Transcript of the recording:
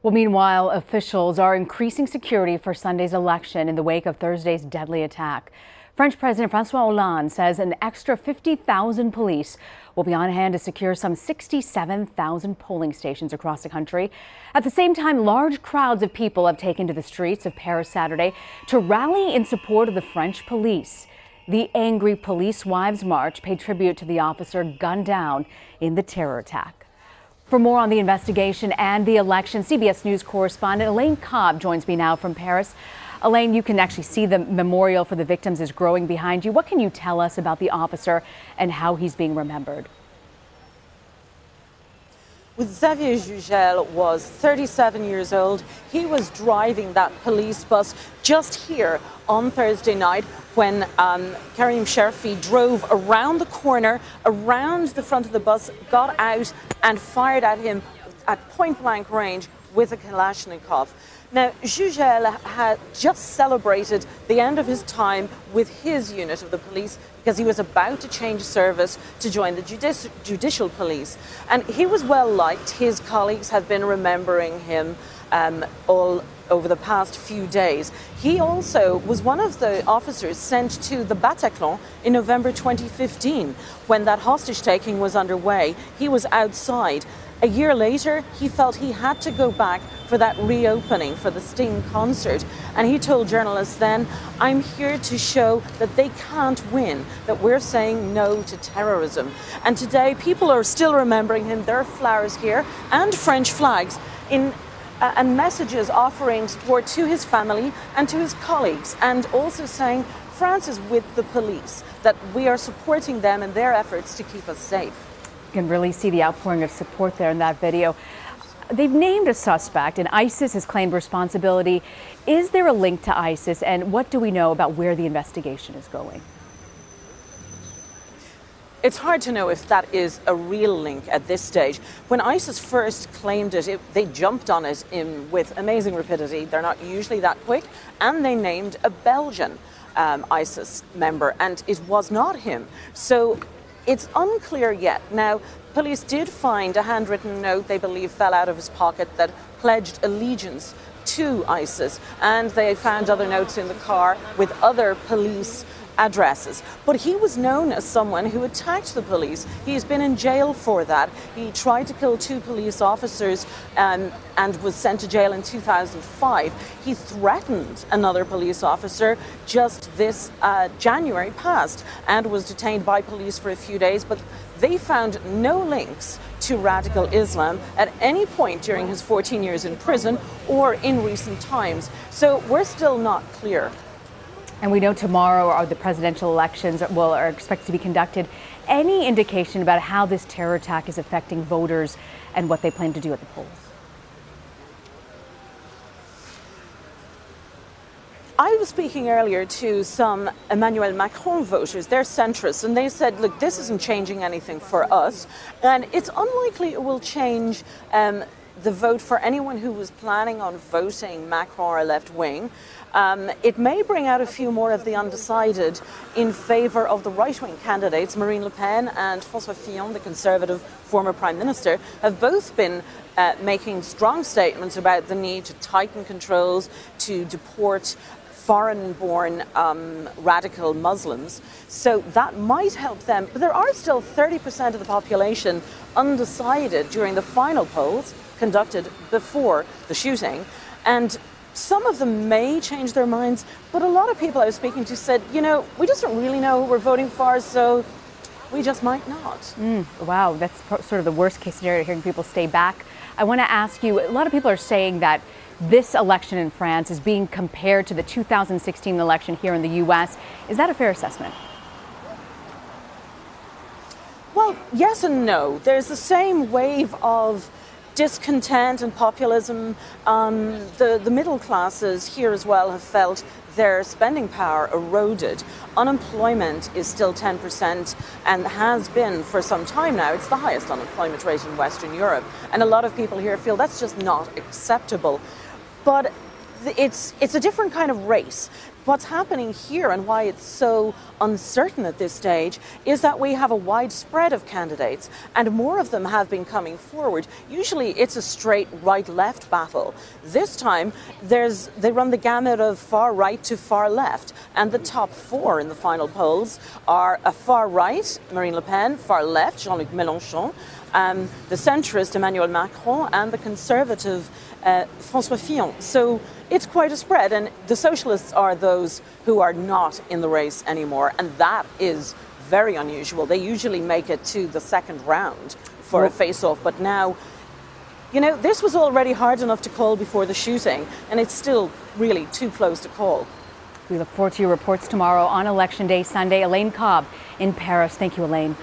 Well, meanwhile, officials are increasing security for Sunday's election in the wake of Thursday's deadly attack. French President Francois Hollande says an extra 50,000 police will be on hand to secure some 67,000 polling stations across the country. At the same time, large crowds of people have taken to the streets of Paris Saturday to rally in support of the French police. The Angry Police Wives March paid tribute to the officer gunned down in the terror attack. For more on the investigation and the election, CBS News correspondent Elaine Cobbe joins me now from Paris. Elaine, you can actually see the memorial for the victims is growing behind you. What can you tell us about the officer and how he's being remembered? Xavier Jugele was 37 years old. He was driving that police bus just here on Thursday night when um, Karim Cheurfi drove around the corner, around the front of the bus, got out and fired at him at point blank range with a Kalashnikov. Now, Jugele had just celebrated the end of his time with his unit of the police because he was about to change service to join the judici judicial police. And he was well liked. His colleagues have been remembering him um, all over the past few days. He also was one of the officers sent to the Bataclan in November 2015 when that hostage taking was underway. He was outside a year later, he felt he had to go back for that reopening for the Sting concert. And he told journalists then, I'm here to show that they can't win, that we're saying no to terrorism. And today, people are still remembering him. There are flowers here and French flags in uh, and messages offering support to his family and to his colleagues, and also saying France is with the police, that we are supporting them in their efforts to keep us safe. Can really see the outpouring of support there in that video. They've named a suspect, and ISIS has claimed responsibility. Is there a link to ISIS, and what do we know about where the investigation is going? It's hard to know if that is a real link at this stage. When ISIS first claimed it, it they jumped on it in, with amazing rapidity. They're not usually that quick, and they named a Belgian um, ISIS member, and it was not him. So it's unclear yet. Now, police did find a handwritten note they believe fell out of his pocket that pledged allegiance to ISIS, and they found other notes in the car with other police addresses. But he was known as someone who attacked the police. He's been in jail for that. He tried to kill two police officers um, and was sent to jail in 2005. He threatened another police officer just this uh, January past and was detained by police for a few days. But they found no links to radical Islam at any point during his 14 years in prison or in recent times. So we're still not clear and we know tomorrow are the presidential elections will are expected to be conducted. Any indication about how this terror attack is affecting voters and what they plan to do at the polls? I was speaking earlier to some Emmanuel Macron voters, they're centrists, and they said, look, this isn't changing anything for us, and it's unlikely it will change um, the vote for anyone who was planning on voting Macron or left wing. Um, it may bring out a few more of the undecided in favour of the right wing candidates. Marine Le Pen and Francois Fillon, the Conservative former Prime Minister, have both been uh, making strong statements about the need to tighten controls, to deport foreign born um, radical Muslims. So that might help them. But there are still 30% of the population undecided during the final polls conducted before the shooting. And some of them may change their minds, but a lot of people I was speaking to said, you know, we just don't really know who we're voting for, so we just might not. Mm, wow, that's sort of the worst case scenario, hearing people stay back. I want to ask you a lot of people are saying that this election in France is being compared to the 2016 election here in the U.S. Is that a fair assessment? Well, yes and no. There's the same wave of discontent and populism. Um, the, the middle classes here as well have felt their spending power eroded. Unemployment is still 10% and has been for some time now. It's the highest unemployment rate in Western Europe. And a lot of people here feel that's just not acceptable. But it's, it's a different kind of race. What's happening here and why it's so uncertain at this stage is that we have a wide spread of candidates and more of them have been coming forward. Usually it's a straight right left battle. This time there's they run the gamut of far right to far left and the top 4 in the final polls are a far right Marine Le Pen, far left Jean-Luc Mélenchon, um, the centrist Emmanuel Macron and the conservative uh, François Fillon. So it's quite a spread, and the socialists are those who are not in the race anymore, and that is very unusual. They usually make it to the second round for a face off, but now. You know, this was already hard enough to call before the shooting, and it's still really too close to call. We look forward to your reports tomorrow on Election Day Sunday. Elaine Cobbe in Paris. Thank you, Elaine.